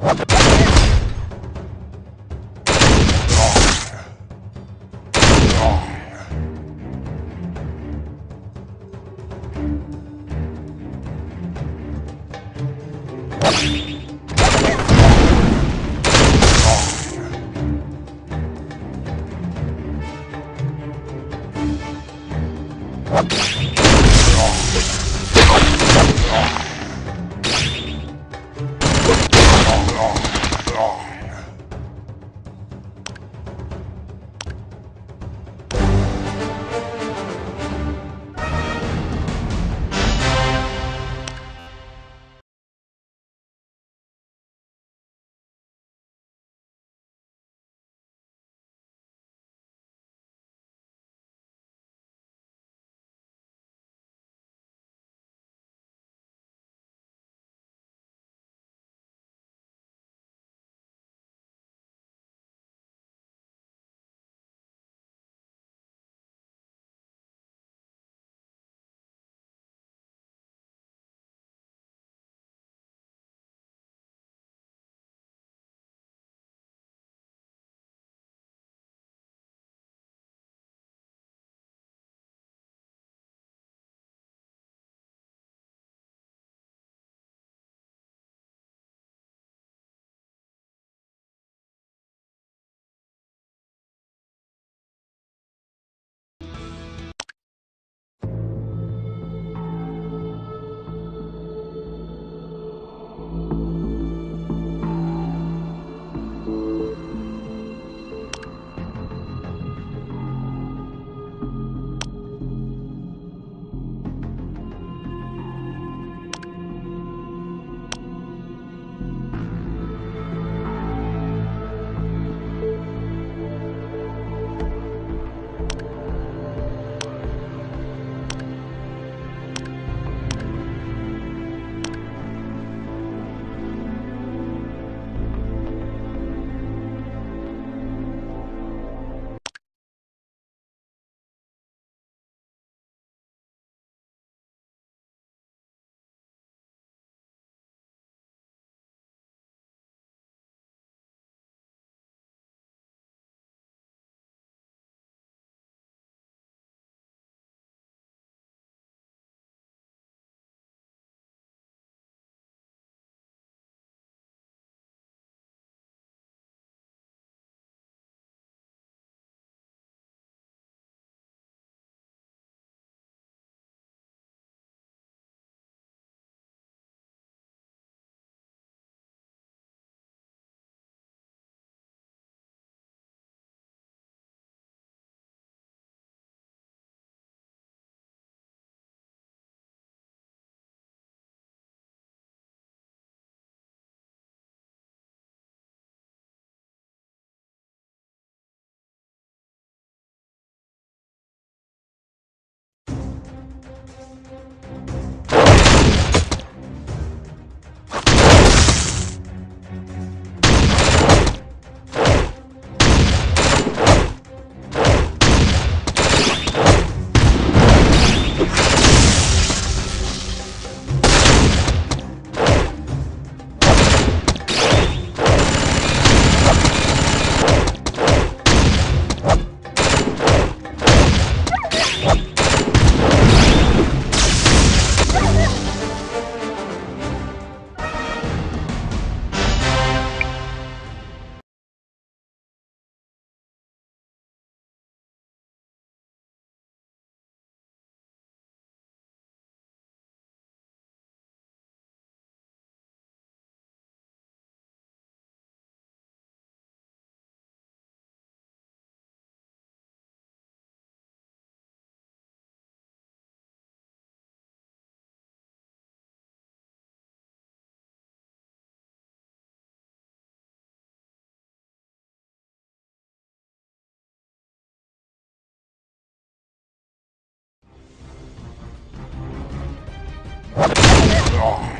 you Oh.